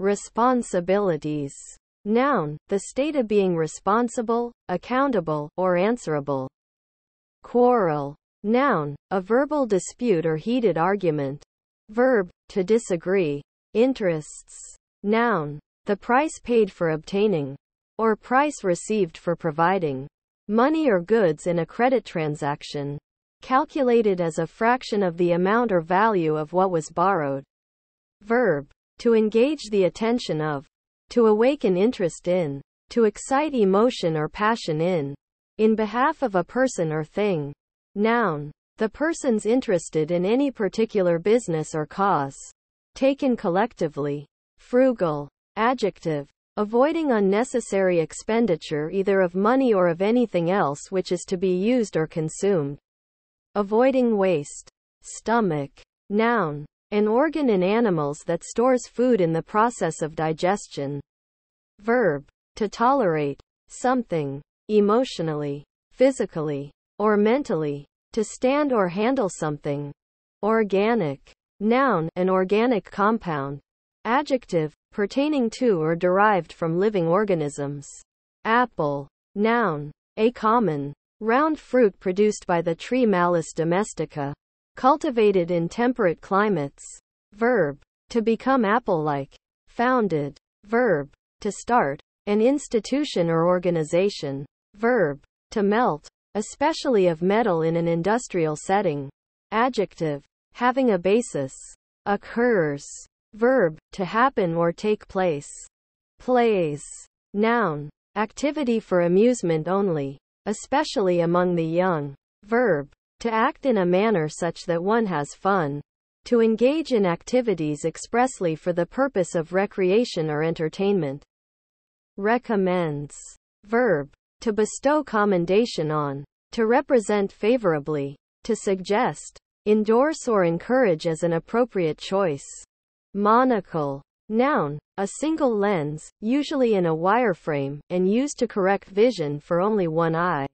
responsibilities. Noun, the state of being responsible, accountable, or answerable. Quarrel. Noun, a verbal dispute or heated argument. Verb, to disagree. Interests. Noun, the price paid for obtaining, or price received for providing, money or goods in a credit transaction, calculated as a fraction of the amount or value of what was borrowed. Verb, to engage the attention of, to awaken interest in, to excite emotion or passion in, in behalf of a person or thing. Noun, the persons interested in any particular business or cause. Taken collectively. Frugal. Adjective. Avoiding unnecessary expenditure either of money or of anything else which is to be used or consumed. Avoiding waste. Stomach. Noun. An organ in animals that stores food in the process of digestion. Verb. To tolerate. Something. Emotionally. Physically. Or mentally. To stand or handle something. Organic. Noun. An organic compound. Adjective. Pertaining to or derived from living organisms. Apple. Noun. A common. Round fruit produced by the tree Malus domestica. Cultivated in temperate climates. Verb. To become apple-like. Founded. Verb. To start. An institution or organization. Verb. To melt. Especially of metal in an industrial setting. Adjective. Having a basis. Occurs. Verb. To happen or take place. Plays. Noun. Activity for amusement only. Especially among the young. Verb. To act in a manner such that one has fun. To engage in activities expressly for the purpose of recreation or entertainment. Recommends. Verb. To bestow commendation on. To represent favorably. To suggest. Endorse or encourage as an appropriate choice. Monocle. Noun. A single lens, usually in a wireframe, and used to correct vision for only one eye.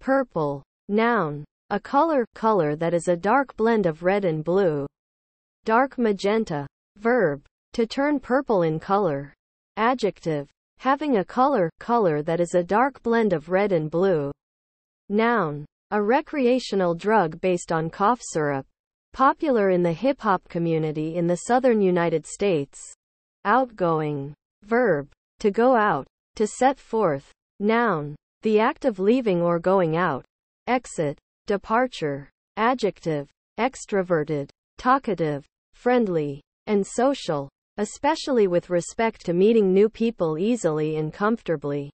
Purple. Noun. A color, color that is a dark blend of red and blue. Dark magenta. Verb. To turn purple in color. Adjective. Having a color, color that is a dark blend of red and blue. Noun. A recreational drug based on cough syrup. Popular in the hip hop community in the southern United States. Outgoing. Verb. To go out. To set forth. Noun. The act of leaving or going out. Exit. Departure. Adjective. Extroverted. Talkative. Friendly. And social. Especially with respect to meeting new people easily and comfortably.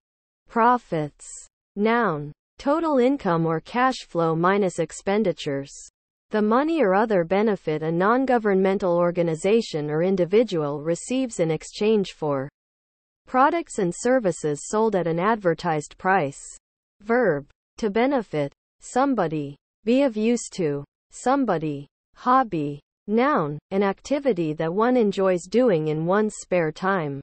Profits. Noun. Total income or cash flow minus expenditures. The money or other benefit a non-governmental organization or individual receives in exchange for products and services sold at an advertised price. Verb. To benefit somebody, be of use to. Somebody, hobby, noun, an activity that one enjoys doing in one's spare time.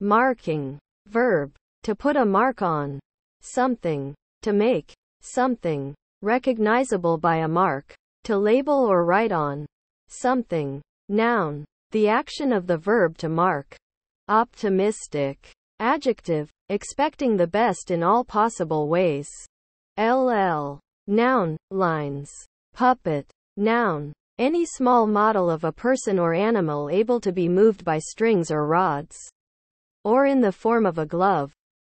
Marking, verb, to put a mark on. Something, to make. Something. Recognizable by a mark, to label or write on. Something, noun, the action of the verb to mark. Optimistic, adjective, expecting the best in all possible ways. LL. Noun, lines. Puppet. Noun. Any small model of a person or animal able to be moved by strings or rods. Or in the form of a glove.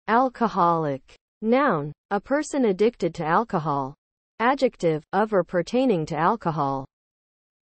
Alcoholic. Noun. A person addicted to alcohol. Adjective, of or pertaining to alcohol.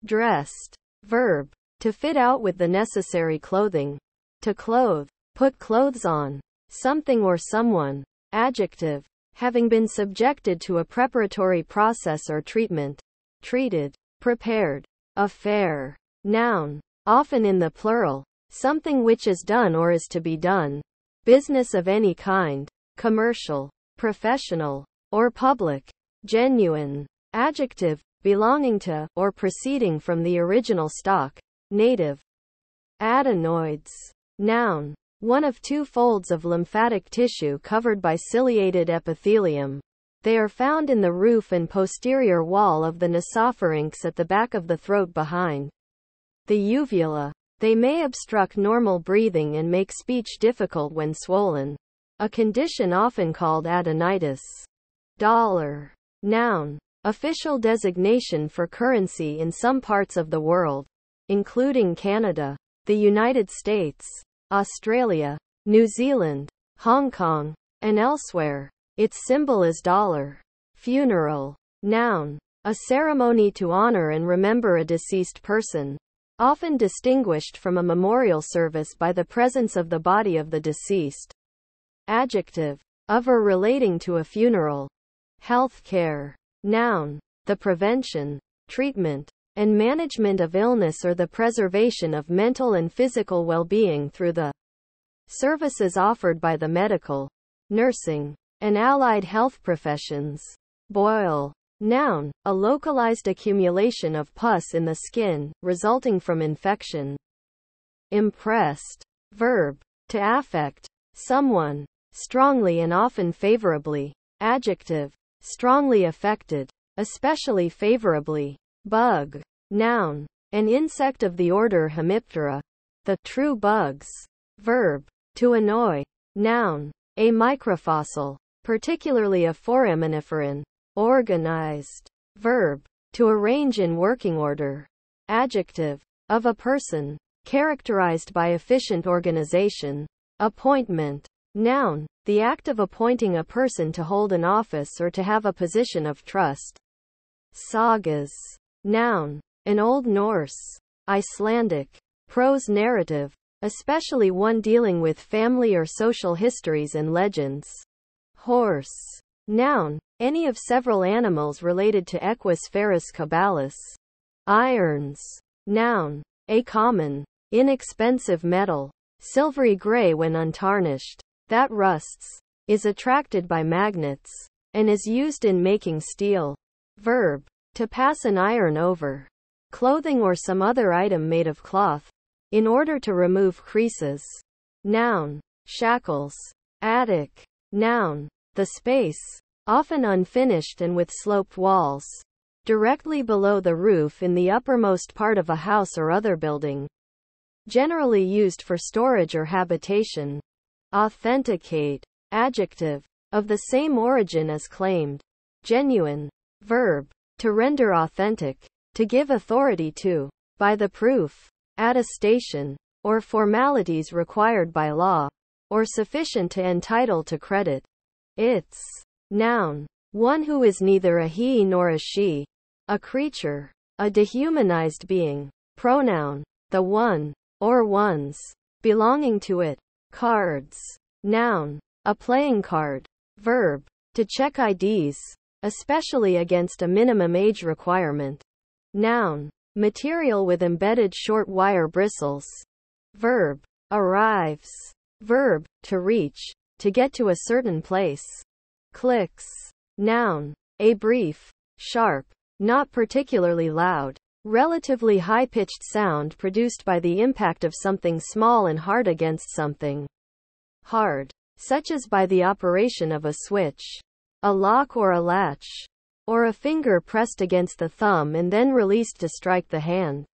Dressed. Verb. To fit out with the necessary clothing. To clothe. Put clothes on. Something or someone. Adjective having been subjected to a preparatory process or treatment. Treated, prepared, affair, noun, often in the plural, something which is done or is to be done, business of any kind, commercial, professional, or public, genuine, adjective, belonging to, or proceeding from the original stock, native, adenoids, noun, one of two folds of lymphatic tissue covered by ciliated epithelium. They are found in the roof and posterior wall of the nasopharynx at the back of the throat behind the uvula. They may obstruct normal breathing and make speech difficult when swollen. A condition often called adenitis. Dollar. Noun. Official designation for currency in some parts of the world, including Canada, the United States, Australia, New Zealand, Hong Kong, and elsewhere. Its symbol is dollar. Funeral. Noun. A ceremony to honor and remember a deceased person. Often distinguished from a memorial service by the presence of the body of the deceased. Adjective. Of or relating to a funeral. Health care. Noun. The prevention, treatment, and management of illness or the preservation of mental and physical well-being through the services offered by the medical, nursing, and allied health professions. Boil. Noun, a localized accumulation of pus in the skin, resulting from infection. Impressed. Verb. To affect. Someone. Strongly and often favorably. Adjective. Strongly affected. Especially favorably. Bug. Noun. An insect of the order Hemiptera. The true bugs. Verb. To annoy. Noun. A microfossil. Particularly a foraminiferan. Organized. Verb. To arrange in working order. Adjective. Of a person. Characterized by efficient organization. Appointment. Noun. The act of appointing a person to hold an office or to have a position of trust. Sagas. Noun. An Old Norse. Icelandic. Prose narrative. Especially one dealing with family or social histories and legends. Horse. Noun. Any of several animals related to Equus ferus caballus. Irons. Noun. A common, inexpensive metal. Silvery gray when untarnished. That rusts. Is attracted by magnets. And is used in making steel. Verb. To pass an iron over. Clothing or some other item made of cloth. In order to remove creases. Noun. Shackles. Attic. Noun. The space often unfinished and with sloped walls, directly below the roof in the uppermost part of a house or other building. Generally used for storage or habitation. Authenticate. Adjective. Of the same origin as claimed. Genuine. Verb. To render authentic. To give authority to. By the proof. Attestation. Or formalities required by law. Or sufficient to entitle to credit. It's Noun. One who is neither a he nor a she. A creature. A dehumanized being. Pronoun. The one. Or ones. Belonging to it. Cards. Noun. A playing card. Verb. To check IDs. Especially against a minimum age requirement. Noun. Material with embedded short wire bristles. Verb. Arrives. Verb. To reach. To get to a certain place. Clicks. Noun. A brief, sharp, not particularly loud, relatively high-pitched sound produced by the impact of something small and hard against something hard, such as by the operation of a switch, a lock or a latch, or a finger pressed against the thumb and then released to strike the hand.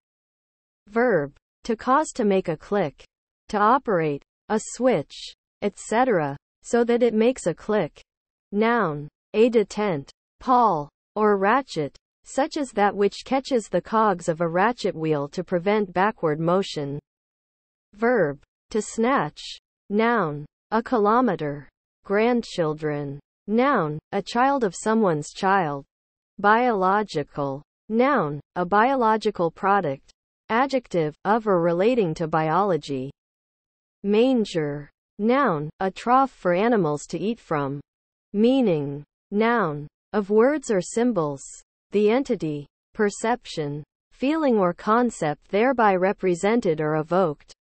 Verb. To cause to make a click. To operate a switch, etc., so that it makes a click. Noun. A detent, pawl, or ratchet, such as that which catches the cogs of a ratchet wheel to prevent backward motion. Verb. To snatch. Noun. A kilometer. Grandchildren. Noun. A child of someone's child. Biological. Noun. A biological product. Adjective. Of or relating to biology. Manger. Noun. A trough for animals to eat from. Meaning. Noun. Of words or symbols. The entity, perception, feeling or concept thereby represented or evoked.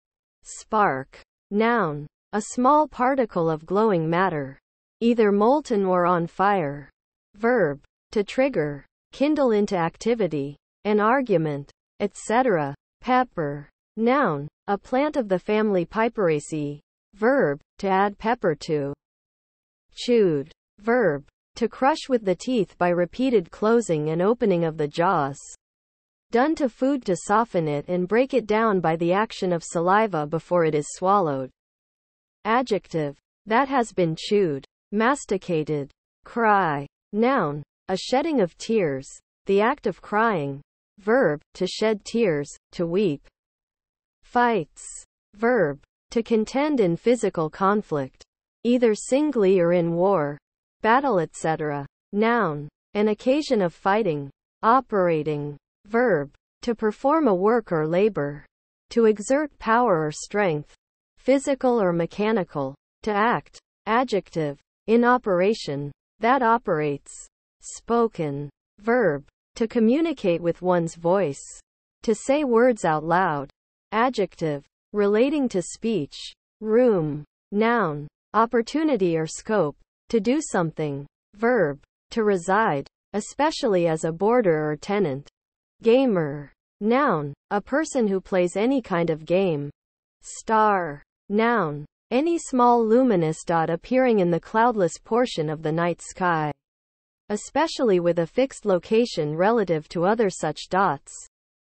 Spark. Noun. A small particle of glowing matter. Either molten or on fire. Verb. To trigger. Kindle into activity. An argument. Etc. Pepper. Noun. A plant of the family Piperaceae. Verb. To add pepper to. Chewed. Verb. To crush with the teeth by repeated closing and opening of the jaws. done to food to soften it and break it down by the action of saliva before it is swallowed. Adjective. That has been chewed, masticated. Cry. Noun. A shedding of tears. The act of crying. Verb. To shed tears, to weep. Fights. Verb. To contend in physical conflict. Either singly or in war. Battle etc. Noun. An occasion of fighting. Operating. Verb. To perform a work or labor. To exert power or strength. Physical or mechanical. To act. Adjective. In operation. That operates. Spoken. Verb. To communicate with one's voice. To say words out loud. Adjective. Relating to speech. Room. Noun. Opportunity or scope. To do something. Verb. To reside. Especially as a boarder or tenant. Gamer. Noun. A person who plays any kind of game. Star. Noun. Any small luminous dot appearing in the cloudless portion of the night sky. Especially with a fixed location relative to other such dots.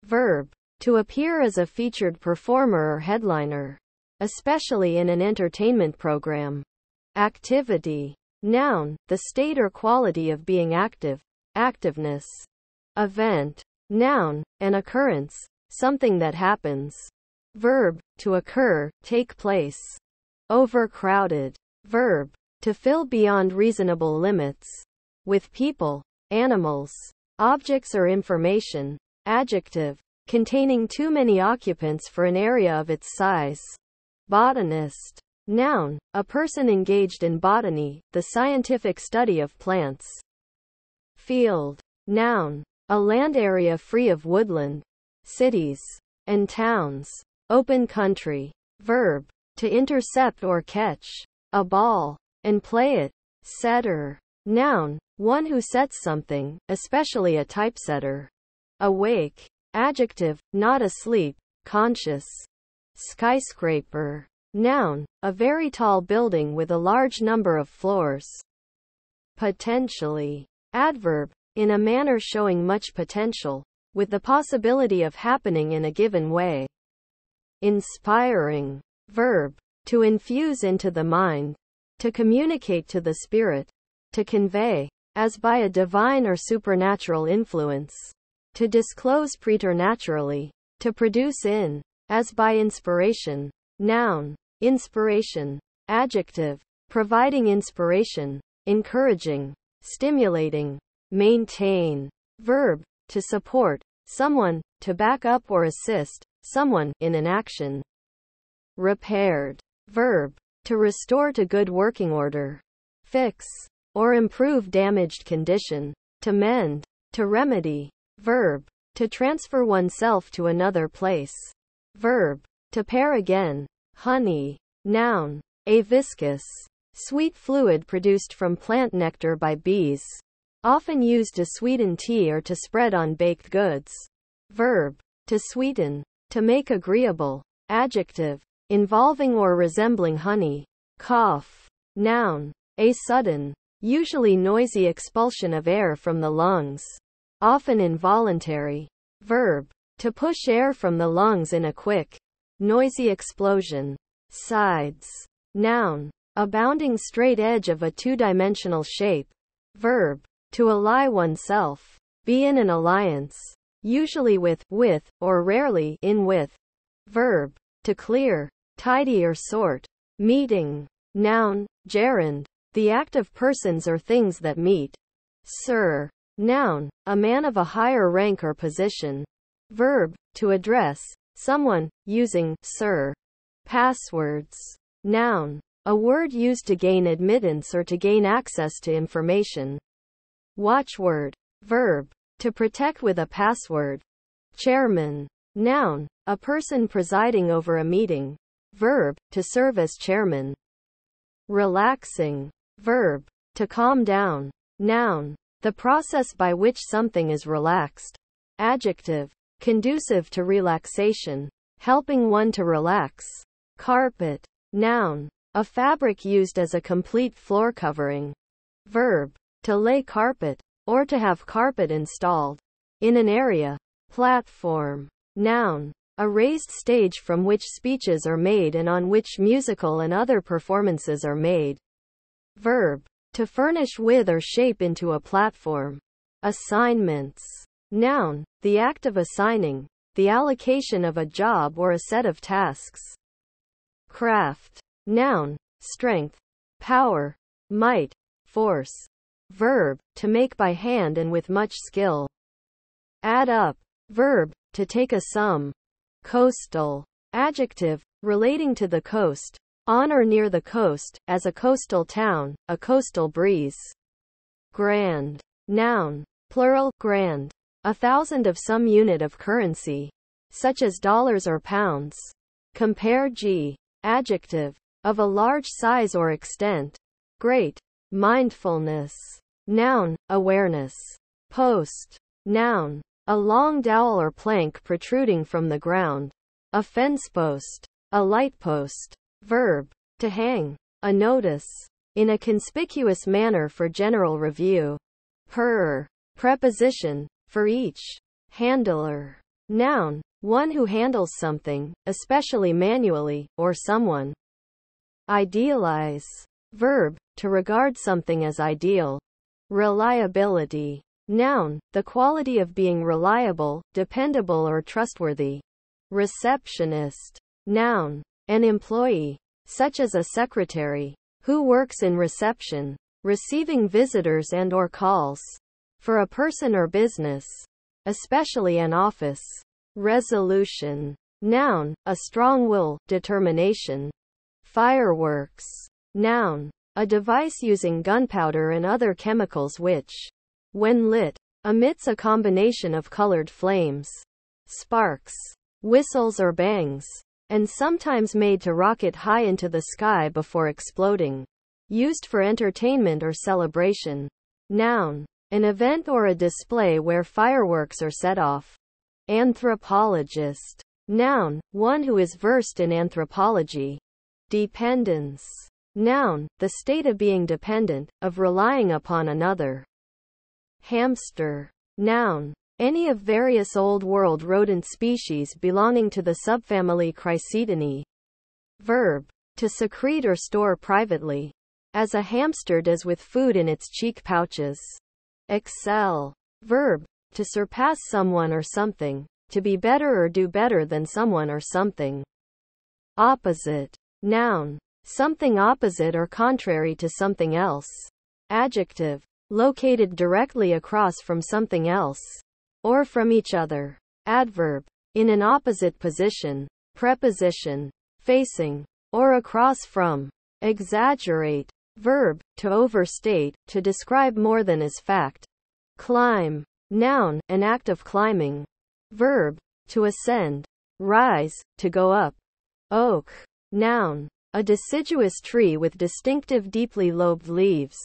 Verb. To appear as a featured performer or headliner. Especially in an entertainment program. Activity. Noun. The state or quality of being active. Activeness. Event. Noun, an occurrence, something that happens. Verb, to occur, take place. Overcrowded. Verb, to fill beyond reasonable limits. With people, animals, objects or information. Adjective, containing too many occupants for an area of its size. Botanist. Noun, a person engaged in botany, the scientific study of plants. Field. Noun, a land area free of woodland, cities, and towns. Open country. Verb. To intercept or catch. A ball. And play it. Setter. Noun. One who sets something, especially a typesetter. Awake. Adjective. Not asleep. Conscious. Skyscraper. Noun. A very tall building with a large number of floors. Potentially. Adverb in a manner showing much potential, with the possibility of happening in a given way. Inspiring. Verb. To infuse into the mind. To communicate to the spirit. To convey. As by a divine or supernatural influence. To disclose preternaturally. To produce in. As by inspiration. Noun. Inspiration. Adjective. Providing inspiration. Encouraging. Stimulating maintain, verb, to support, someone, to back up or assist, someone, in an action. Repaired, verb, to restore to good working order, fix, or improve damaged condition, to mend, to remedy, verb, to transfer oneself to another place, verb, to pair again, honey, noun, a viscous, sweet fluid produced from plant nectar by bees. Often used to sweeten tea or to spread on baked goods. Verb. To sweeten. To make agreeable. Adjective. Involving or resembling honey. Cough. Noun. A sudden, usually noisy expulsion of air from the lungs. Often involuntary. Verb. To push air from the lungs in a quick, noisy explosion. Sides. Noun. A bounding straight edge of a two-dimensional shape. Verb. To ally oneself. Be in an alliance. Usually with, with, or rarely, in with. Verb. To clear. Tidy or sort. Meeting. Noun. Gerund. The act of persons or things that meet. Sir. Noun. A man of a higher rank or position. Verb. To address. Someone. Using, sir. Passwords. Noun. A word used to gain admittance or to gain access to information. Watchword. Verb. To protect with a password. Chairman. Noun. A person presiding over a meeting. Verb. To serve as chairman. Relaxing. Verb. To calm down. Noun. The process by which something is relaxed. Adjective. Conducive to relaxation. Helping one to relax. Carpet. Noun. A fabric used as a complete floor covering. Verb to lay carpet, or to have carpet installed in an area. Platform. Noun. A raised stage from which speeches are made and on which musical and other performances are made. Verb. To furnish with or shape into a platform. Assignments. Noun. The act of assigning. The allocation of a job or a set of tasks. Craft. Noun. Strength. Power. Might. Force. Verb. To make by hand and with much skill. Add up. Verb. To take a sum. Coastal. Adjective. Relating to the coast. On or near the coast, as a coastal town, a coastal breeze. Grand. Noun. Plural, grand. A thousand of some unit of currency. Such as dollars or pounds. Compare G. Adjective. Of a large size or extent. Great. Mindfulness. Noun. Awareness. Post. Noun. A long dowel or plank protruding from the ground. A fence post. A light post. Verb. To hang. A notice. In a conspicuous manner for general review. Per. Preposition. For each. Handler. Noun. One who handles something, especially manually, or someone. Idealize. Verb. To regard something as ideal. Reliability. Noun, the quality of being reliable, dependable or trustworthy. Receptionist. Noun, an employee, such as a secretary, who works in reception, receiving visitors and or calls. For a person or business, especially an office. Resolution. Noun, a strong will, determination. Fireworks. Noun, a device using gunpowder and other chemicals which, when lit, emits a combination of colored flames, sparks, whistles or bangs, and sometimes made to rocket high into the sky before exploding. Used for entertainment or celebration. Noun. An event or a display where fireworks are set off. Anthropologist. Noun. One who is versed in anthropology. Dependence. Noun. The state of being dependent, of relying upon another. Hamster. Noun. Any of various Old World rodent species belonging to the subfamily Cricetinae. Verb. To secrete or store privately. As a hamster does with food in its cheek pouches. Excel. Verb. To surpass someone or something. To be better or do better than someone or something. Opposite. Noun. Something opposite or contrary to something else. Adjective located directly across from something else, or from each other. Adverb, in an opposite position. Preposition, facing, or across from. Exaggerate. Verb, to overstate, to describe more than is fact. Climb. Noun, an act of climbing. Verb, to ascend. Rise, to go up. Oak. Noun, a deciduous tree with distinctive deeply lobed leaves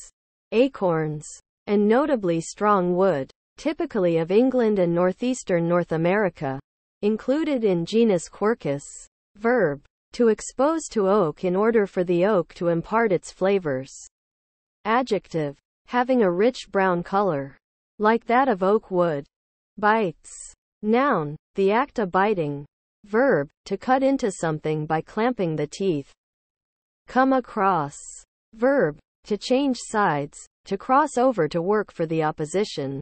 acorns, and notably strong wood, typically of England and northeastern North America, included in genus Quercus. Verb. To expose to oak in order for the oak to impart its flavors. Adjective. Having a rich brown color. Like that of oak wood. Bites. Noun. The act of biting. Verb. To cut into something by clamping the teeth. Come across. Verb to change sides, to cross over to work for the opposition.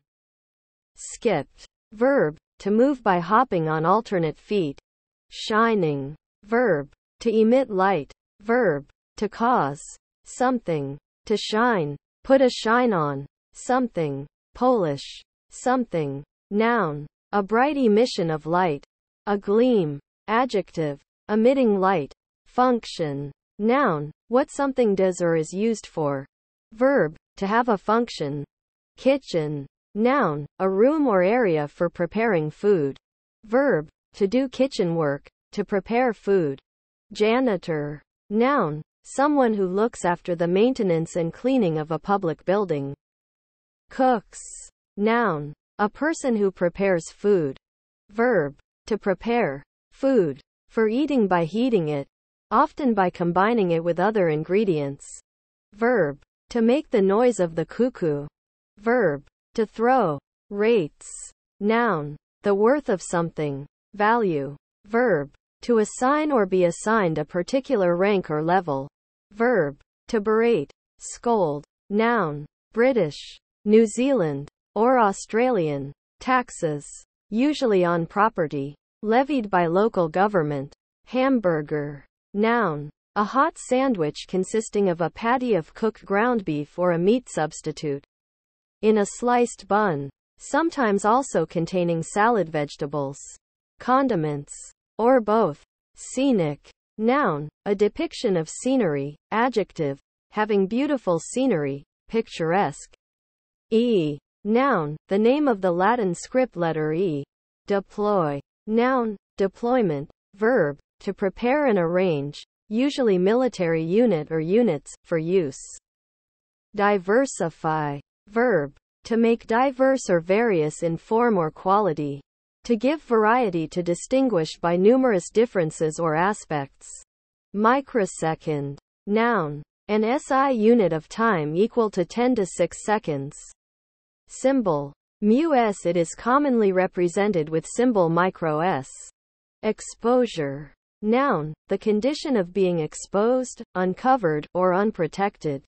Skipped. Verb, to move by hopping on alternate feet. Shining. Verb, to emit light. Verb, to cause something to shine. Put a shine on something. Polish. Something. Noun. A bright emission of light. A gleam. Adjective. Emitting light. Function. Noun, what something does or is used for. Verb, to have a function. Kitchen. Noun, a room or area for preparing food. Verb, to do kitchen work, to prepare food. Janitor. Noun, someone who looks after the maintenance and cleaning of a public building. Cooks. Noun, a person who prepares food. Verb, to prepare food for eating by heating it, often by combining it with other ingredients. Verb. To make the noise of the cuckoo. Verb. To throw. Rates. Noun. The worth of something. Value. Verb. To assign or be assigned a particular rank or level. Verb. To berate. Scold. Noun. British. New Zealand. Or Australian. Taxes. Usually on property. Levied by local government. Hamburger. Noun. A hot sandwich consisting of a patty of cooked ground beef or a meat substitute. In a sliced bun. Sometimes also containing salad vegetables. Condiments. Or both. Scenic. Noun. A depiction of scenery. Adjective. Having beautiful scenery. Picturesque. E. Noun. The name of the Latin script letter E. Deploy. Noun. Deployment. Verb. To prepare and arrange. Usually military unit or units, for use. Diversify. Verb. To make diverse or various in form or quality. To give variety to distinguish by numerous differences or aspects. Microsecond. Noun. An SI unit of time equal to 10 to 6 seconds. Symbol. mu s It is commonly represented with symbol micro s. Exposure. Noun. The condition of being exposed, uncovered, or unprotected.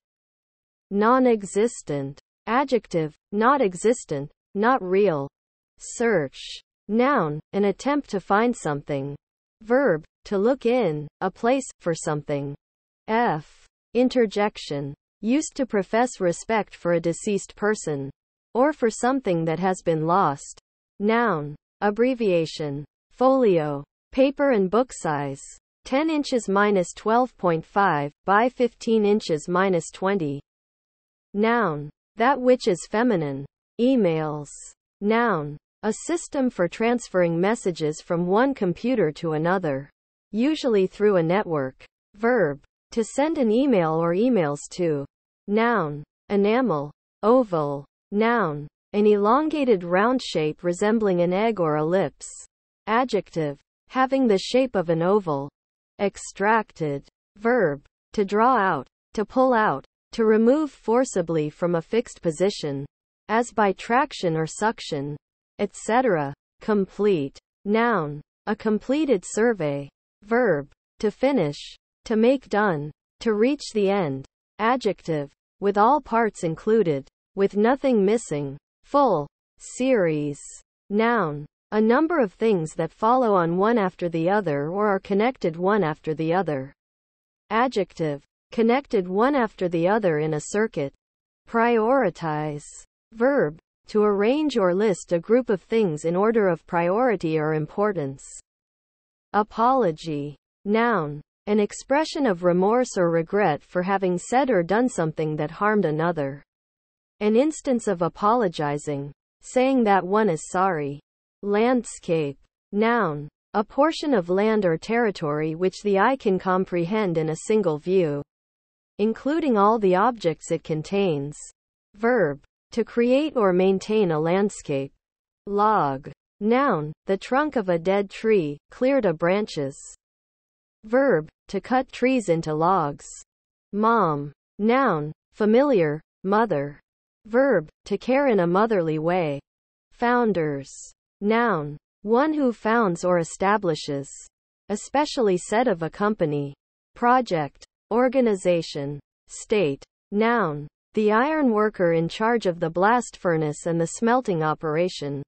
Non-existent. Adjective. Not existent, not real. Search. Noun, an attempt to find something. Verb, to look in, a place, for something. F. Interjection. Used to profess respect for a deceased person. Or for something that has been lost. Noun. Abbreviation. Folio. Paper and book size. 10 inches minus 12.5 by 15 inches minus 20. Noun. That which is feminine. Emails. Noun. A system for transferring messages from one computer to another. Usually through a network. Verb. To send an email or emails to. Noun. Enamel. Oval. Noun. An elongated round shape resembling an egg or ellipse. Adjective. Having the shape of an oval. Extracted. Verb. To draw out. To pull out. To remove forcibly from a fixed position. As by traction or suction etc. Complete. Noun. A completed survey. Verb. To finish. To make done. To reach the end. Adjective. With all parts included. With nothing missing. Full. Series. Noun. A number of things that follow on one after the other or are connected one after the other. Adjective. Connected one after the other in a circuit. Prioritize. Verb to arrange or list a group of things in order of priority or importance. Apology. Noun. An expression of remorse or regret for having said or done something that harmed another. An instance of apologizing. Saying that one is sorry. Landscape. Noun. A portion of land or territory which the eye can comprehend in a single view. Including all the objects it contains. Verb. To create or maintain a landscape. Log. Noun, the trunk of a dead tree, cleared of branches. Verb, to cut trees into logs. Mom. Noun, familiar, mother. Verb, to care in a motherly way. Founders. Noun, one who founds or establishes. Especially said of a company. Project. Organization. State. Noun, the iron worker in charge of the blast furnace and the smelting operation.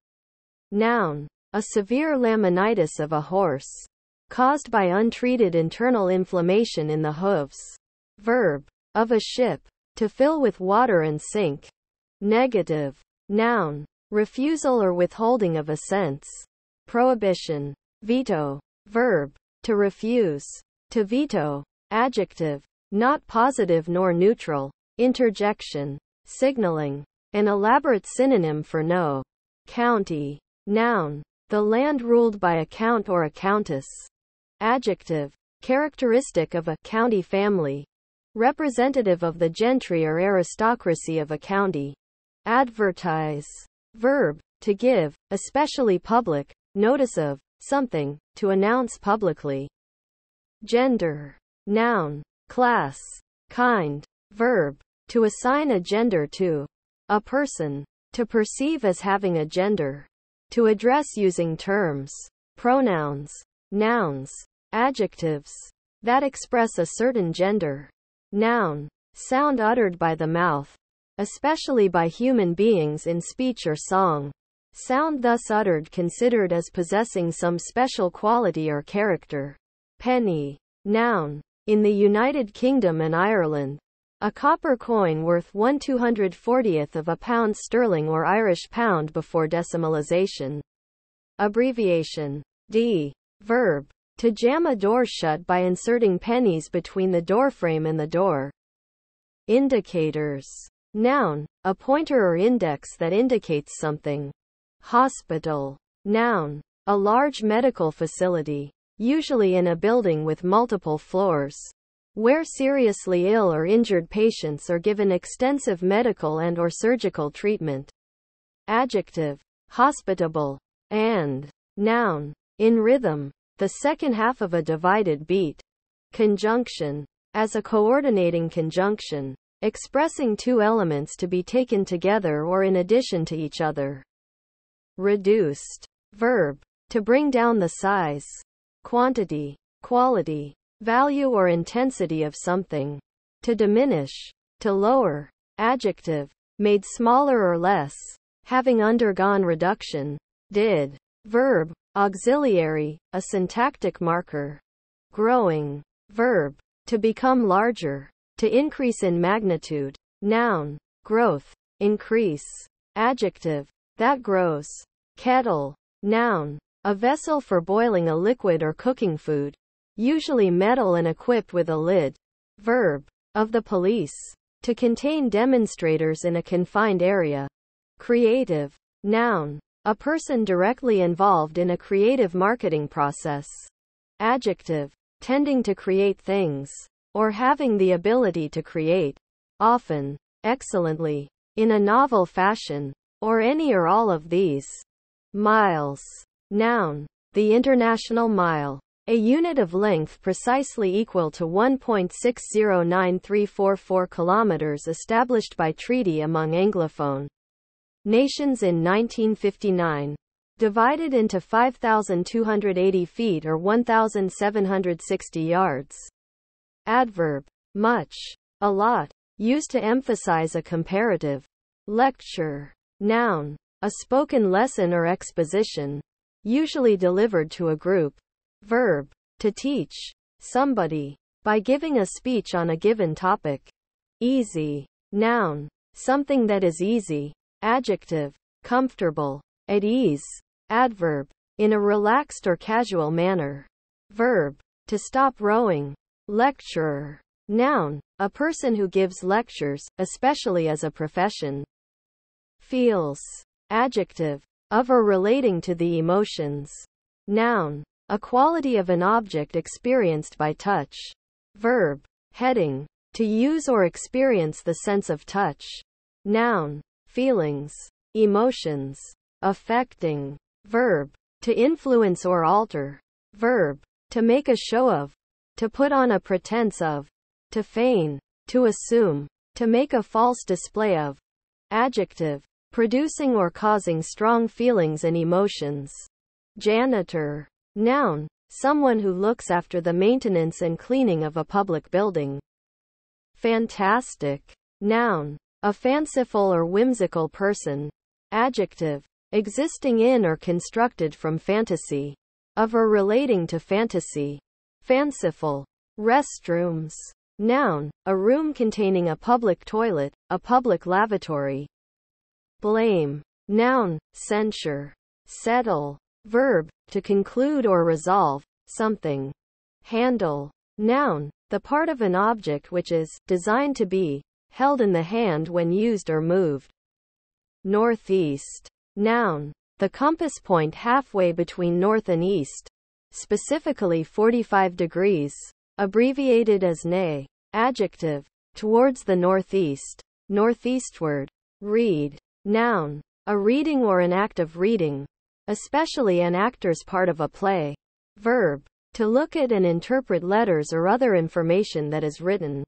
Noun. A severe laminitis of a horse. Caused by untreated internal inflammation in the hooves. Verb. Of a ship. To fill with water and sink. Negative. Noun. Refusal or withholding of assents. Prohibition. Veto. Verb. To refuse. To veto. Adjective. Not positive nor neutral. Interjection. Signaling. An elaborate synonym for no. County. Noun. The land ruled by a count or a countess. Adjective. Characteristic of a county family. Representative of the gentry or aristocracy of a county. Advertise. Verb. To give, especially public, notice of something, to announce publicly. Gender. Noun. Class. Kind. Verb. To assign a gender to a person. To perceive as having a gender. To address using terms, pronouns, nouns, adjectives that express a certain gender. Noun. Sound uttered by the mouth, especially by human beings in speech or song. Sound thus uttered considered as possessing some special quality or character. Penny. Noun. In the United Kingdom and Ireland, a copper coin worth 1 240th of a pound sterling or Irish pound before decimalization. Abbreviation. D. Verb. To jam a door shut by inserting pennies between the doorframe and the door. Indicators. Noun. A pointer or index that indicates something. Hospital. Noun. A large medical facility, usually in a building with multiple floors, where seriously ill or injured patients are given extensive medical and or surgical treatment. Adjective. Hospitable. And. Noun. In rhythm. The second half of a divided beat. Conjunction. As a coordinating conjunction, expressing two elements to be taken together or in addition to each other. Reduced. Verb. To bring down the size, quantity, quality, value or intensity of something. To diminish. To lower. Adjective. Made smaller or less. Having undergone reduction. Did. Verb. Auxiliary, a syntactic marker. Growing. Verb. To become larger. To increase in magnitude. Noun. Growth. Increase. Adjective. That grows. Kettle. Noun. A vessel for boiling a liquid or cooking food. Usually metal and equipped with a lid. Verb. Of the police. To contain demonstrators in a confined area. Creative. Noun. A person directly involved in a creative marketing process. Adjective. Tending to create things. Or having the ability to create. Often. Excellently. In a novel fashion. Or any or all of these. Miles. Noun. The International Mile. A unit of length precisely equal to 1.609344 kilometers established by treaty among Anglophone nations in 1959. Divided into 5,280 feet or 1,760 yards. Adverb. Much. A lot. Used to emphasize a comparative. Lecture. Noun. A spoken lesson or exposition. Usually delivered to a group. Verb. To teach. Somebody. By giving a speech on a given topic. Easy. Noun. Something that is easy. Adjective. Comfortable. At ease. Adverb. In a relaxed or casual manner. Verb. To stop rowing. Lecturer. Noun. A person who gives lectures, especially as a profession. Feels. Adjective. Of or relating to the emotions. Noun. A quality of an object experienced by touch. Verb. Heading. To use or experience the sense of touch. Noun feelings, emotions, affecting, verb, to influence or alter, verb, to make a show of, to put on a pretense of, to feign, to assume, to make a false display of, adjective, producing or causing strong feelings and emotions. Janitor, noun, someone who looks after the maintenance and cleaning of a public building. Fantastic, noun, a fanciful or whimsical person. Adjective. Existing in or constructed from fantasy. Of or relating to fantasy. Fanciful. Restrooms. Noun. A room containing a public toilet, a public lavatory. Blame. Noun. Censure. Settle. Verb. To conclude or resolve something. Handle. Noun. The part of an object which is designed to be held in the hand when used or moved. Northeast. Noun. The compass point halfway between north and east. Specifically 45 degrees. Abbreviated as NE. Adjective. Towards the northeast. Northeastward. Read. Noun. A reading or an act of reading. Especially an actor's part of a play. Verb. To look at and interpret letters or other information that is written.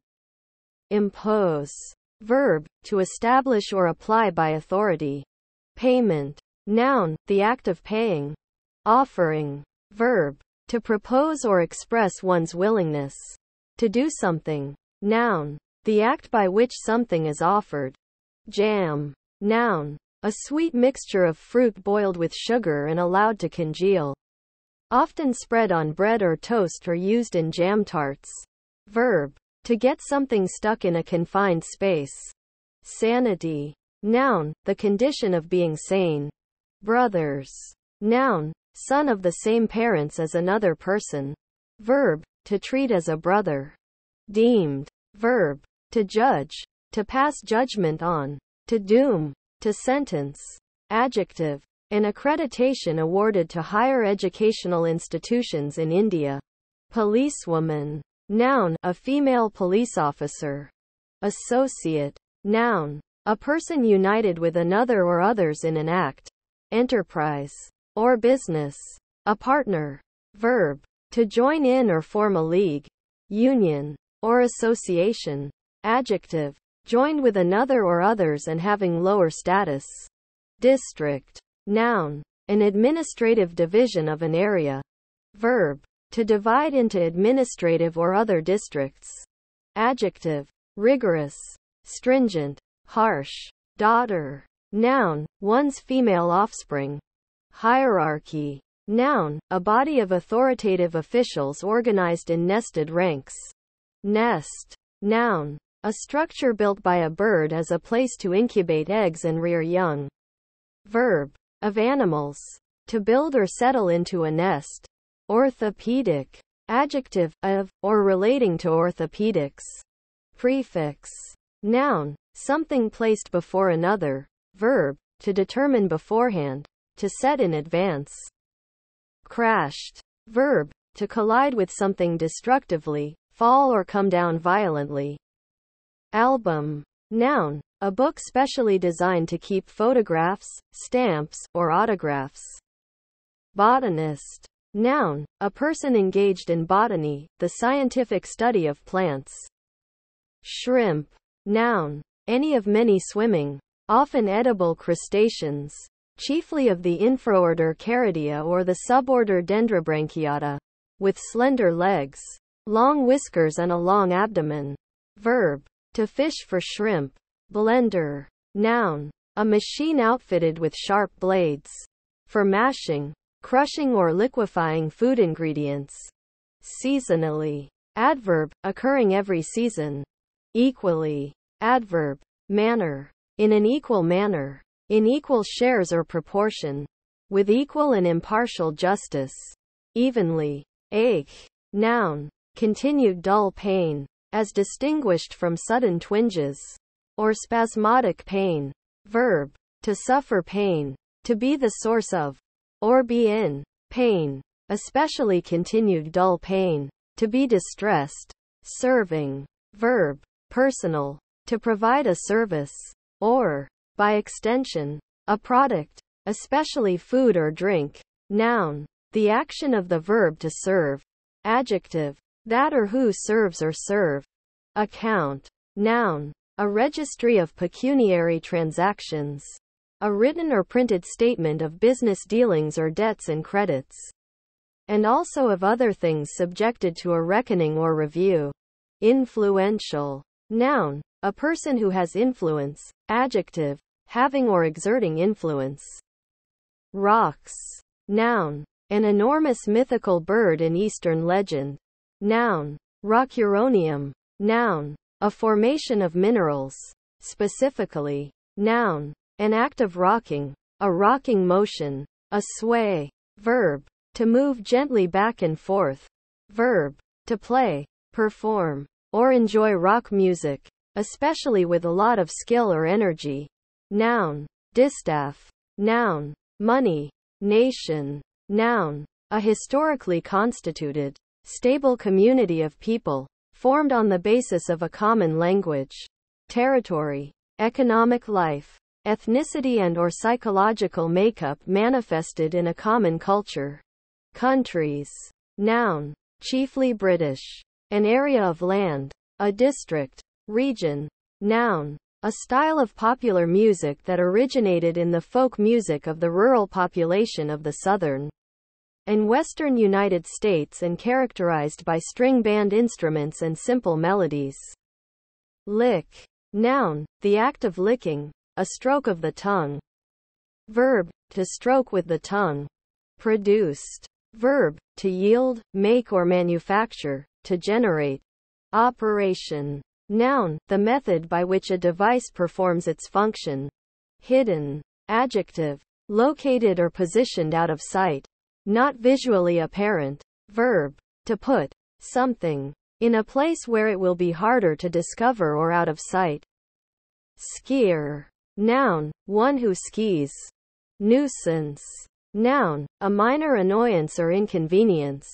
Impose. Verb, to establish or apply by authority. Payment. Noun, the act of paying. Offering. Verb, to propose or express one's willingness to do something. Noun, the act by which something is offered. Jam. Noun, a sweet mixture of fruit boiled with sugar and allowed to congeal. Often spread on bread or toast or used in jam tarts. Verb, to get something stuck in a confined space. Sanity. Noun, the condition of being sane. Brothers. Noun, son of the same parents as another person. Verb, to treat as a brother. Deemed. Verb, to judge. To pass judgment on. To doom. To sentence. Adjective. An accreditation awarded to higher educational institutions in India. Policewoman. Noun, a female police officer. Associate. Noun, a person united with another or others in an act, enterprise, or business. A partner. Verb, to join in or form a league, union, or association. Adjective, joined with another or others and having lower status. District. Noun, an administrative division of an area. Verb, to divide into administrative or other districts. Adjective, rigorous, stringent, harsh. Daughter. Noun, one's female offspring. Hierarchy. Noun, a body of authoritative officials organized in nested ranks. Nest. Noun, a structure built by a bird as a place to incubate eggs and rear young. Verb. Of animals. To build or settle into a nest. Orthopedic. Adjective, of, or relating to orthopedics. Prefix. Noun, something placed before another. Verb, to determine beforehand. To set in advance. Crashed. Verb, to collide with something destructively, fall or come down violently. Album. Noun, a book specially designed to keep photographs, stamps, or autographs. Botanist. Noun, a person engaged in botany, the scientific study of plants. Shrimp. Noun. Any of many swimming, often edible crustaceans, chiefly of the infraorder Caridea or the suborder Dendrobranchiata, with slender legs, long whiskers and a long abdomen. Verb. To fish for shrimp. Blender. Noun. A machine outfitted with sharp blades. For mashing, crushing or liquefying food ingredients. Seasonally. Adverb, occurring every season. Equally. Adverb. Manner. In an equal manner. In equal shares or proportion. With equal and impartial justice. Evenly. Ache. Noun. Continued dull pain. As distinguished from sudden twinges. Or spasmodic pain. Verb. To suffer pain. To be the source of. Or be in. Pain. Especially continued dull pain. To be distressed. Serving. Verb personal, to provide a service, or, by extension, a product, especially food or drink. Noun, the action of the verb to serve. Adjective, that or who serves or serve. Account, noun, a registry of pecuniary transactions. A written or printed statement of business dealings or debts and credits. And also of other things subjected to a reckoning or review. Influential. Noun, a person who has influence. Adjective, having or exerting influence. Rocks. Noun, an enormous mythical bird in Eastern legend. Noun, rocuronium. Noun, a formation of minerals. Specifically, noun, an act of rocking, a rocking motion, a sway. Verb, to move gently back and forth. Verb, to play, perform or enjoy rock music, especially with a lot of skill or energy. Noun. Distaff. Noun. Money. Nation. Noun. A historically constituted, stable community of people, formed on the basis of a common language, territory, economic life, ethnicity and or psychological makeup manifested in a common culture. Countries. Noun. Chiefly British. An area of land. A district. Region. Noun. A style of popular music that originated in the folk music of the rural population of the southern and western United States and characterized by string band instruments and simple melodies. Lick. Noun, the act of licking, a stroke of the tongue. Verb, to stroke with the tongue. Produced. Verb, to yield, make or manufacture, to generate. Operation. Noun, the method by which a device performs its function. Hidden. Adjective. Located or positioned out of sight. Not visually apparent. Verb. To put something in a place where it will be harder to discover or out of sight. Skier. Noun. One who skis. Nuisance. Noun. A minor annoyance or inconvenience.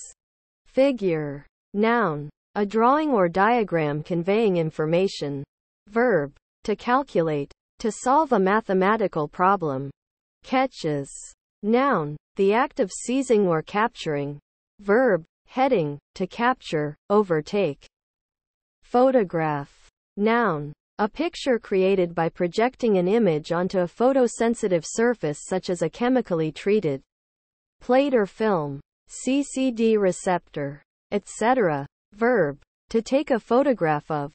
Figure. Noun. A drawing or diagram conveying information. Verb. To calculate. To solve a mathematical problem. Catches. Noun. The act of seizing or capturing. Verb. Heading. To capture, overtake. Photograph. Noun. A picture created by projecting an image onto a photosensitive surface such as a chemically treated plate or film, CCD receptor, etc. Verb. To take a photograph of.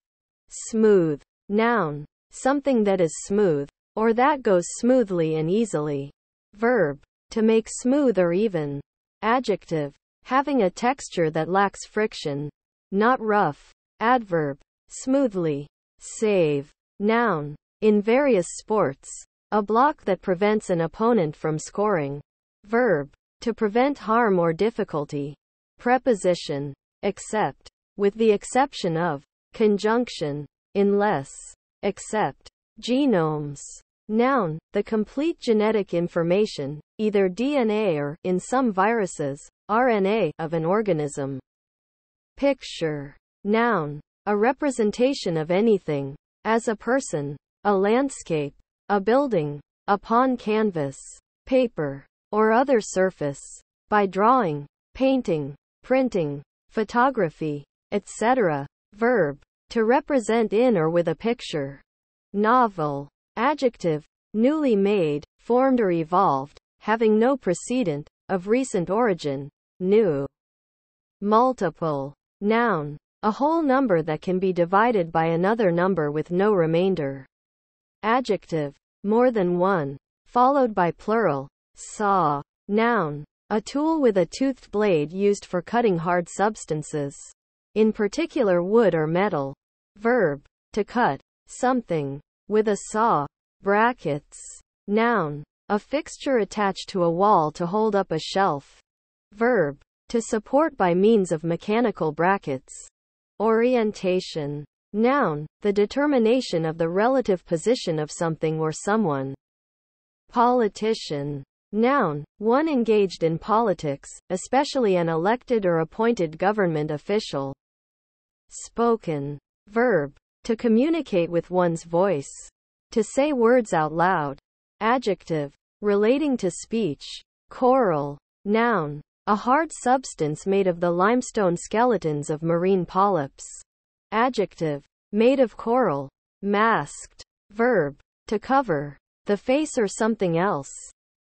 Smooth. Noun. Something that is smooth, or that goes smoothly and easily. Verb. To make smooth or even. Adjective. Having a texture that lacks friction. Not rough. Adverb. Smoothly. Save. Noun. In various sports. A block that prevents an opponent from scoring. Verb. To prevent harm or difficulty. Preposition. Except. With the exception of. Conjunction. Unless. Except. Genomes. Noun. The complete genetic information, either DNA or, in some viruses, RNA, of an organism. Picture. Noun. A representation of anything. As a person. A landscape. A building. Upon canvas. Paper. Or other surface. By drawing. Painting. Printing. Photography. Etc. Verb. To represent in or with a picture. Novel. Adjective. Newly made, formed or evolved, having no precedent, of recent origin. New. Multiple. Noun. A whole number that can be divided by another number with no remainder. Adjective. More than one. Followed by plural. Saw. Noun. A tool with a toothed blade used for cutting hard substances. In particular wood or metal. Verb. To cut. Something. With a saw. Brackets. Noun. A fixture attached to a wall to hold up a shelf. Verb. To support by means of mechanical brackets. Orientation. Noun, the determination of the relative position of something or someone. Politician. Noun, one engaged in politics, especially an elected or appointed government official. Spoken. Verb. To communicate with one's voice. To say words out loud. Adjective. Relating to speech. Coral. Noun. A hard substance made of the limestone skeletons of marine polyps. Adjective. Made of coral. Masked. Verb. To cover. The face or something else.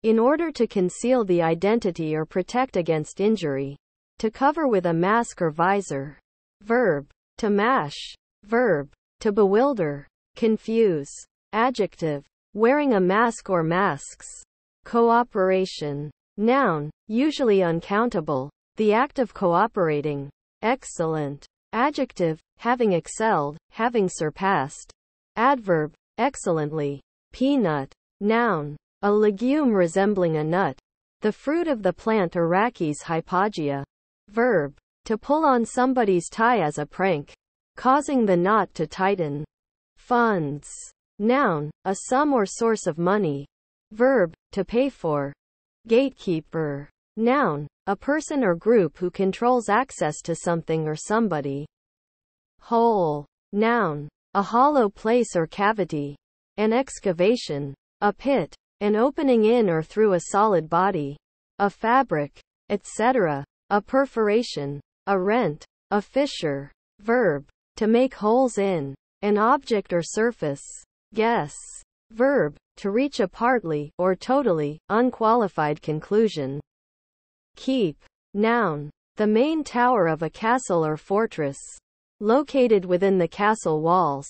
In order to conceal the identity or protect against injury. To cover with a mask or visor. Verb. To mash. Verb. To bewilder. Confuse. Adjective. Wearing a mask or masks. Cooperation. Noun, usually uncountable. The act of cooperating. Excellent. Adjective, having excelled, having surpassed. Adverb, excellently. Peanut. Noun, a legume resembling a nut. The fruit of the plant Arachis hypogaea. Verb, to pull on somebody's tie as a prank. Causing the knot to tighten. Funds. Noun, a sum or source of money. Verb, to pay for. Gatekeeper. Noun. A person or group who controls access to something or somebody. Hole. Noun. A hollow place or cavity. An excavation. A pit. An opening in or through a solid body. A fabric. Etc. A perforation. A rent. A fissure. Verb. To make holes in. An object or surface. Guess. Verb. To reach a partly, or totally, unqualified conclusion. Keep. Noun. The main tower of a castle or fortress. Located within the castle walls.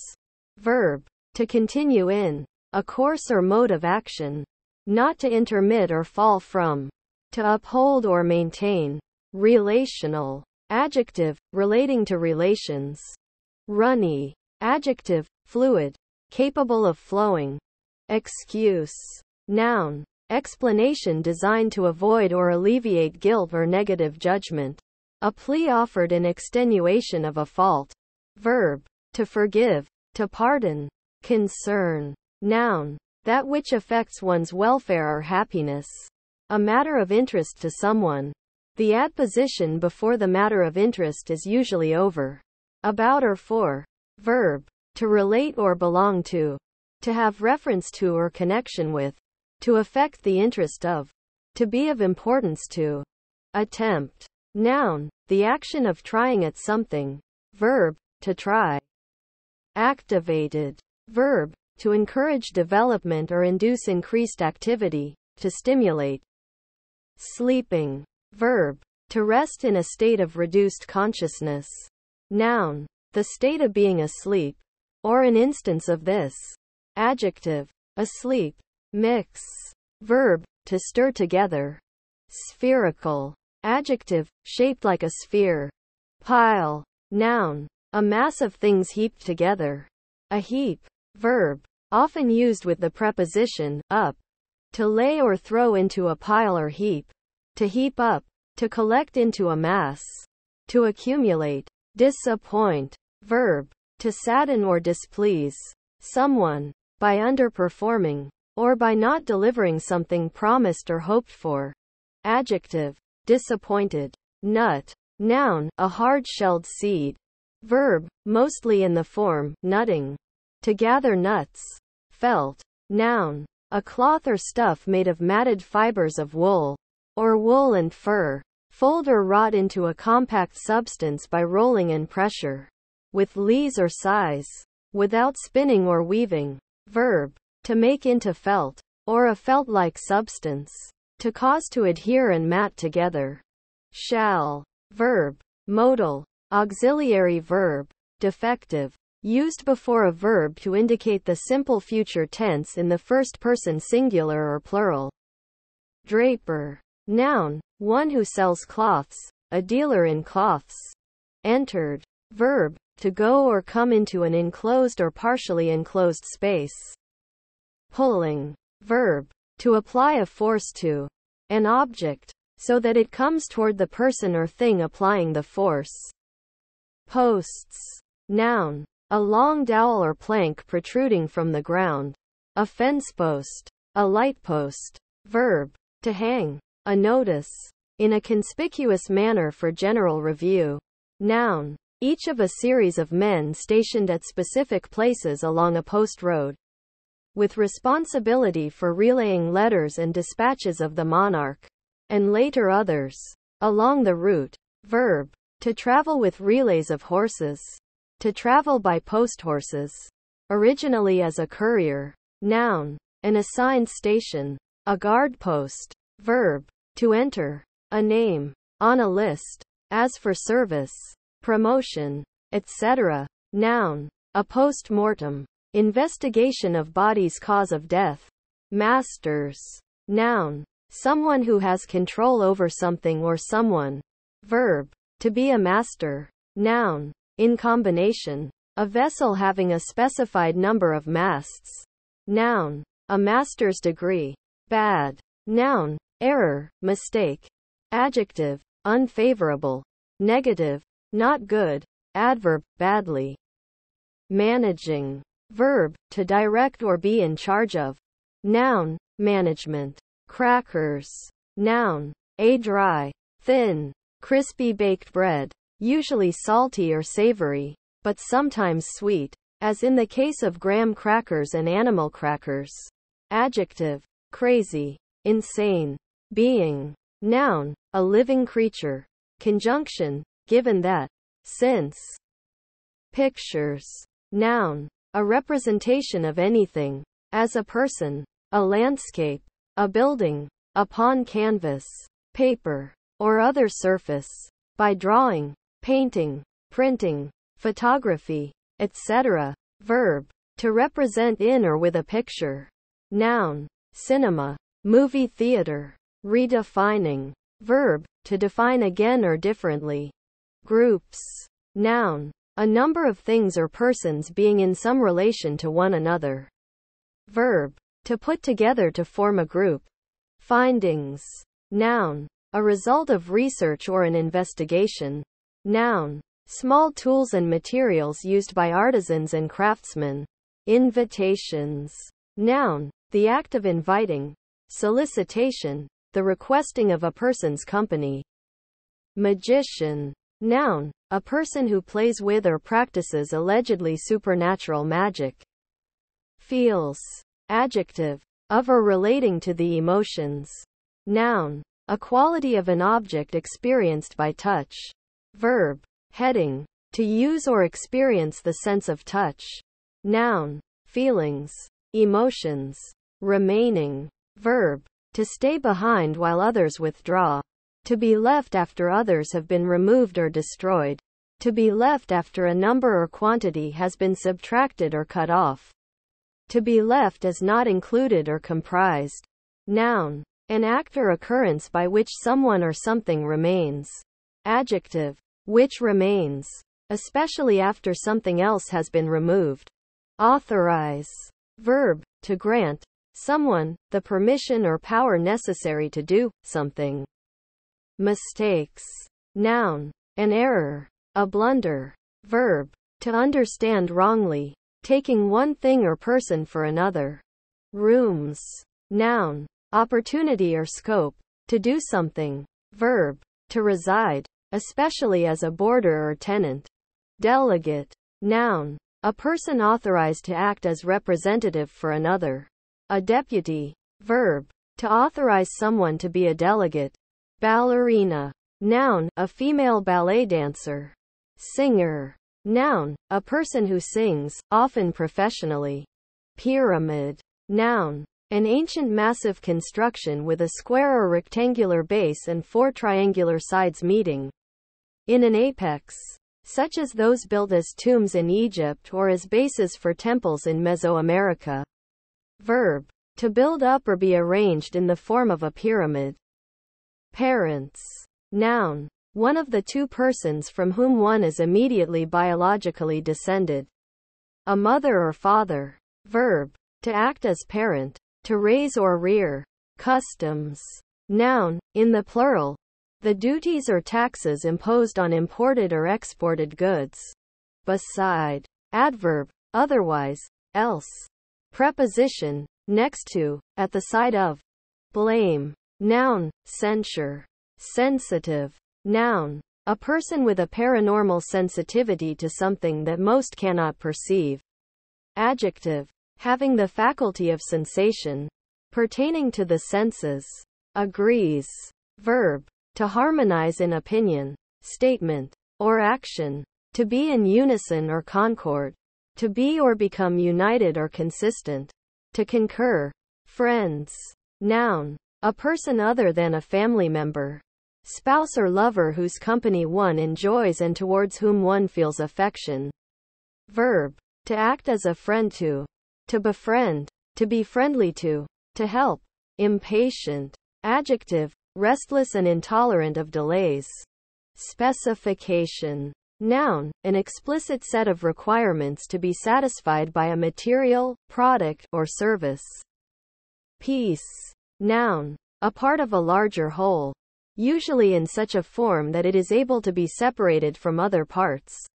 Verb. To continue in. A course or mode of action. Not to intermit or fall from. To uphold or maintain. Relational. Adjective, relating to relations. Runny. Adjective, fluid. Capable of flowing. Excuse. Noun. Explanation designed to avoid or alleviate guilt or negative judgment. A plea offered in extenuation of a fault. Verb. To forgive. To pardon. Concern. Noun. That which affects one's welfare or happiness. A matter of interest to someone. The adposition before the matter of interest is usually over. About or for. Verb. To relate or belong to. To have reference to or connection with. To affect the interest of. To be of importance to. Attempt. Noun. The action of trying at something. Verb. To try. Activated. Verb. To encourage development or induce increased activity. To stimulate. Sleeping. Verb. To rest in a state of reduced consciousness. Noun. The state of being asleep. Or an instance of this. Adjective. Asleep. Mix. Verb. To stir together. Spherical. Adjective. Shaped like a sphere. Pile. Noun. A mass of things heaped together. A heap. Verb. Often used with the preposition, up. To lay or throw into a pile or heap. To heap up. To collect into a mass. To accumulate. Disappoint. Verb. To sadden or displease. Someone. By underperforming. Or by not delivering something promised or hoped for. Adjective. Disappointed. Nut. Noun. A hard-shelled seed. Verb. Mostly in the form, nutting. To gather nuts. Felt. Noun. A cloth or stuff made of matted fibers of wool or wool and fur. Fold or rot into a compact substance by rolling and pressure. With lees or size. Without spinning or weaving. Verb. To make into felt. Or a felt-like substance. To cause to adhere and mat together. Shall. Verb. Modal. Auxiliary verb. Defective. Used before a verb to indicate the simple future tense in the first person singular or plural. Draper. Noun, one who sells cloths, a dealer in cloths. Entered. Verb, to go or come into an enclosed or partially enclosed space. Pulling. Verb, to apply a force to an object, so that it comes toward the person or thing applying the force. Posts. Noun, a long dowel or plank protruding from the ground. A fence post. A light post. Verb, to hang. A notice. In a conspicuous manner for general review. Noun. Each of a series of men stationed at specific places along a post road. With responsibility for relaying letters and dispatches of the monarch. And later others. Along the route. Verb. To travel with relays of horses. To travel by post horses. Originally as a courier. Noun. An assigned station. A guard post. Verb. To enter. A name. On a list. As for service. Promotion. etc. Noun. A post-mortem. Investigation of body's cause of death. Masters. Noun. Someone who has control over something or someone. Verb. To be a master. Noun. In combination. A vessel having a specified number of masts. Noun. A master's degree. Bad. Noun, error, mistake. Adjective, unfavorable. Negative, not good. Adverb, badly. Managing. Verb, to direct or be in charge of. Noun, management. Crackers. Noun, a dry, thin, crispy baked bread. Usually salty or savory, but sometimes sweet, as in the case of graham crackers and animal crackers. Adjective, crazy insane, being, noun, a living creature, conjunction, given that, since, pictures, noun, A representation of anything. As a person. A landscape. A building. Upon canvas. Paper. Or other surface. By drawing. Painting. Printing. Photography. Etc. Verb. To represent in or with a picture. Noun. Cinema. Movie theater. Redefining. Verb. To define again or differently. Groups. Noun. A number of things or persons being in some relation to one another. Verb. To put together to form a group. Findings. Noun. A result of research or an investigation. Noun. Small tools and materials used by artisans and craftsmen. Invitations. Noun. The act of inviting. Solicitation. The requesting of a person's company. Magician. Noun. A person who plays with or practices allegedly supernatural magic. Feels. Adjective. Of or relating to the emotions. Noun. A quality of an object experienced by touch. Verb. Heading. To use or experience the sense of touch. Noun. Feelings. Emotions. Remaining. Verb. To stay behind while others withdraw. To be left after others have been removed or destroyed. To be left after a number or quantity has been subtracted or cut off. To be left as not included or comprised. Noun. An act or occurrence by which someone or something remains. Adjective. Which remains. Especially after something else has been removed. Authorize. Verb. To grant. Someone, the permission or power necessary to do something. Mistakes. Noun. An error. A blunder. Verb. To understand wrongly. Taking one thing or person for another. Rooms. Noun. Opportunity or scope. To do something. Verb. To reside. Especially as a boarder or tenant. Delegate. Noun. A person authorized to act as representative for another. A deputy. Verb. To authorize someone to be a delegate. Ballerina. Noun, a female ballet dancer. Singer. Noun, a person who sings, often professionally. Pyramid. Noun, an ancient massive construction with a square or rectangular base and four triangular sides meeting in an apex, such as those built as tombs in Egypt or as bases for temples in Mesoamerica. Verb. To build up or be arranged in the form of a pyramid. Parents. Noun. One of the two persons from whom one is immediately biologically descended. A mother or father. Verb. To act as parent. To raise or rear. Customs. Noun. In the plural. The duties or taxes imposed on imported or exported goods. Beside. Adverb. Otherwise. Else. Preposition. Next to. At the side of. Blame. Noun, censure. Sensitive. Noun. A person with a paranormal sensitivity to something that most cannot perceive. Adjective. Having the faculty of sensation. Pertaining to the senses. Agrees. Verb. To harmonize in opinion, statement, or action. To be in unison or concord. To be or become united or consistent. To concur. Friends. Noun. A person other than a family member. Spouse or lover whose company one enjoys and towards whom one feels affection. Verb. To act as a friend to. To befriend. To be friendly to. To help. Impatient. Adjective. Restless and intolerant of delays. Specification. Noun. An explicit set of requirements to be satisfied by a material, product, or service. Piece. Noun. A part of a larger whole. Usually in such a form that it is able to be separated from other parts.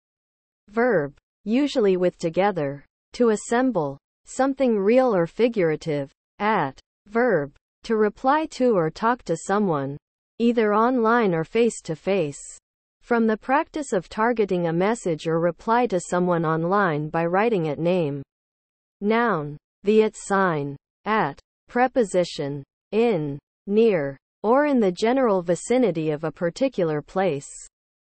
Verb. Usually with together. To assemble. Something real or figurative. At. Verb. To reply to or talk to someone. Either online or face to face. From the practice of targeting a message or reply to someone online by writing at name. Noun. The at sign. At. Preposition in, near, or in the general vicinity of a particular place.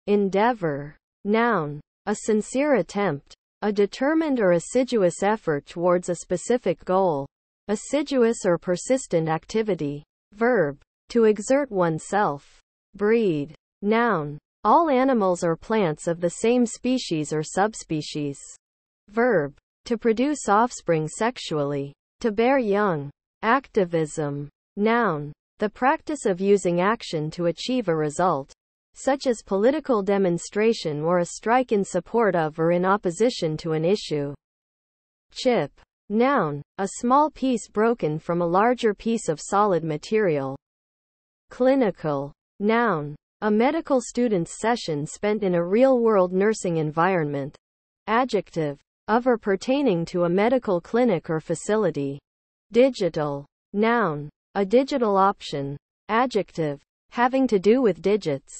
Endeavor. Noun. A sincere attempt. A determined or assiduous effort towards a specific goal. Assiduous or persistent activity. Verb. To exert oneself. Breed. Noun. All animals or plants of the same species or subspecies. Verb. To produce offspring sexually. To bear young. Activism. Noun. The practice of using action to achieve a result, such as political demonstration or a strike in support of or in opposition to an issue. Chip. Noun. A small piece broken from a larger piece of solid material. Clinical. Noun. A medical student's session spent in a real-world nursing environment. Adjective. Of or pertaining to a medical clinic or facility. Digital. Noun. A digital option. Adjective. Having to do with digits.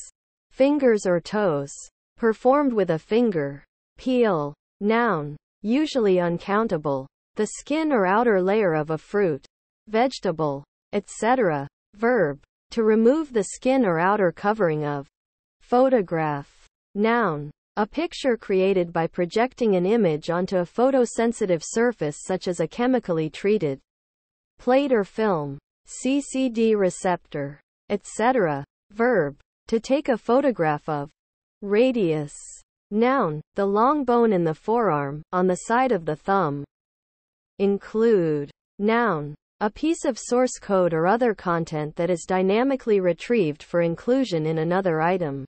Fingers or toes. Performed with a finger. Peel. Noun. Usually uncountable. The skin or outer layer of a fruit. Vegetable. Etc. Verb. To remove the skin or outer covering of. Photograph. Noun. A picture created by projecting an image onto a photosensitive surface such as a chemically treated plate or film, CCD receptor, etc. Verb. To take a photograph of. Radius. Noun. The long bone in the forearm, on the side of the thumb. Include. Noun. A piece of source code or other content that is dynamically retrieved for inclusion in another item.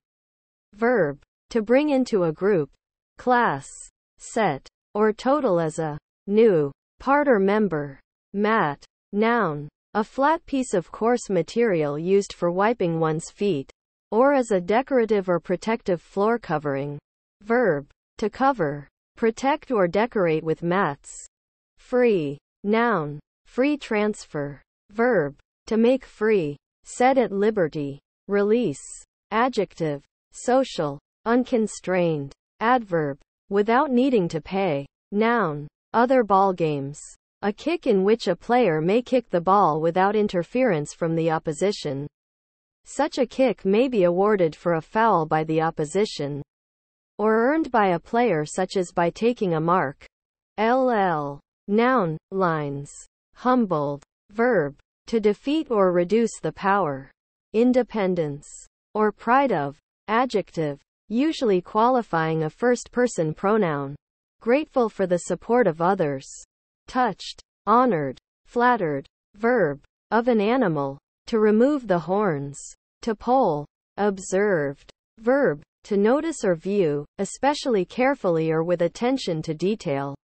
Verb. To bring into a group, class, set, or total as a new part or member. Mat. Noun. A flat piece of coarse material used for wiping one's feet. Or as a decorative or protective floor covering. Verb. To cover. Protect or decorate with mats. Free. Noun. Free transfer. Verb. To make free. Set at liberty. Release. Adjective. Social. Unconstrained. Adverb. Without needing to pay. Noun. Other ball games. A kick in which a player may kick the ball without interference from the opposition. Such a kick may be awarded for a foul by the opposition. Or earned by a player such as by taking a mark. LL. Noun. Lines. Humbled. Verb. To defeat or reduce the power. Independence. Or pride of. Adjective usually qualifying a first-person pronoun. Grateful for the support of others. Touched, honored, flattered. Verb, of an animal. To remove the horns. To poll. Observed. Verb, to notice or view, especially carefully or with attention to detail.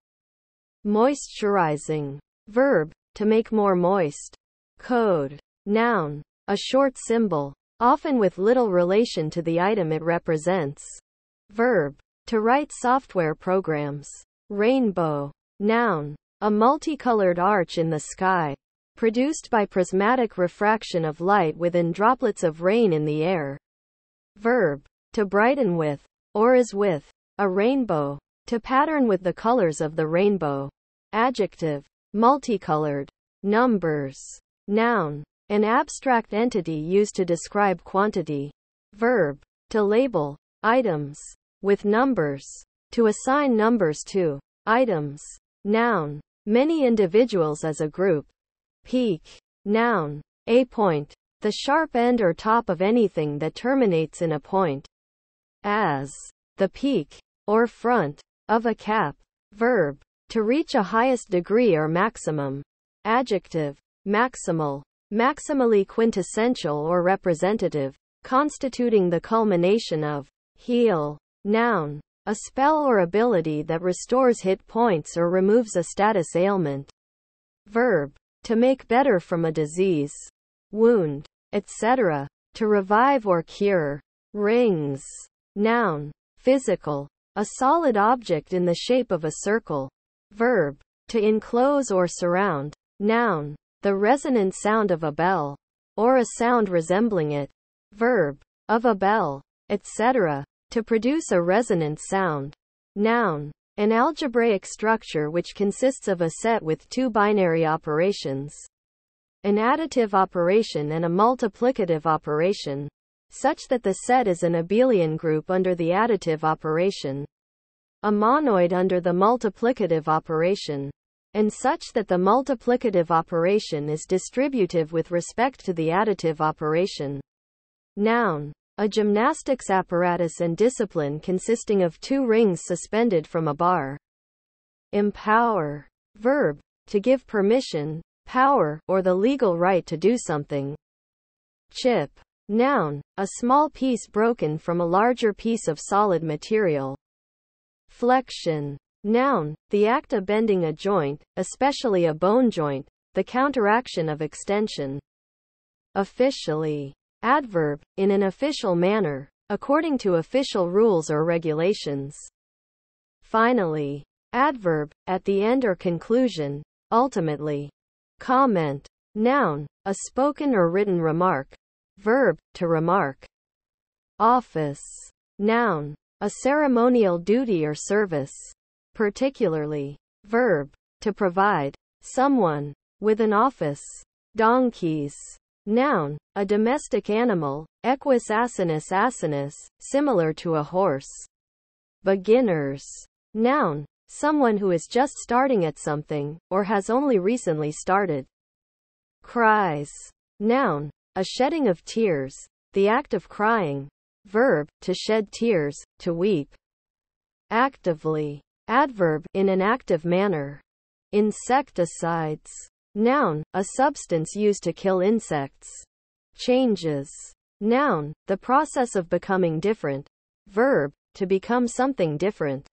Moisturizing. Verb, to make more moist. Code. Noun. A short symbol often with little relation to the item it represents. Verb. To write software programs. Rainbow. Noun. A multicolored arch in the sky. Produced by prismatic refraction of light within droplets of rain in the air. Verb. To brighten with. Or as with. A rainbow. To pattern with the colors of the rainbow. Adjective. Multicolored. Numbers. Noun. An abstract entity used to describe quantity. Verb. To label items with numbers. To assign numbers to items. Noun. Many individuals as a group. Peak. Noun. A point. The sharp end or top of anything that terminates in a point. As. The peak. Or front. Of a cap. Verb. To reach a highest degree or maximum. Adjective. Maximal maximally quintessential or representative, constituting the culmination of heal. Noun. A spell or ability that restores hit points or removes a status ailment. Verb. To make better from a disease, wound, etc. To revive or cure. Rings. Noun. Physical. A solid object in the shape of a circle. Verb. To enclose or surround. Noun. The resonant sound of a bell. Or a sound resembling it. Verb. Of a bell. Etc. To produce a resonant sound. Noun. An algebraic structure which consists of a set with two binary operations. An additive operation and a multiplicative operation. Such that the set is an abelian group under the additive operation. A monoid under the multiplicative operation, and such that the multiplicative operation is distributive with respect to the additive operation. Noun. A gymnastics apparatus and discipline consisting of two rings suspended from a bar. Empower. Verb. To give permission, power, or the legal right to do something. Chip. Noun. A small piece broken from a larger piece of solid material. Flexion. Noun. The act of bending a joint, especially a bone joint, the counteraction of extension. Officially. Adverb. In an official manner, according to official rules or regulations. Finally. Adverb. At the end or conclusion, ultimately. Comment. Noun. A spoken or written remark, Verb, to remark. Office. Noun. A ceremonial duty or service. Particularly. Verb. To provide. Someone. With an office. Donkeys. Noun. A domestic animal. Equus asinus asinus, similar to a horse. Beginners. Noun. Someone who is just starting at something, or has only recently started. Cries. Noun. A shedding of tears. The act of crying. Verb, to shed tears, to weep. Actively. Adverb, in an active manner. Insecticides. Noun, a substance used to kill insects. Changes. Noun, the process of becoming different. Verb, to become something different.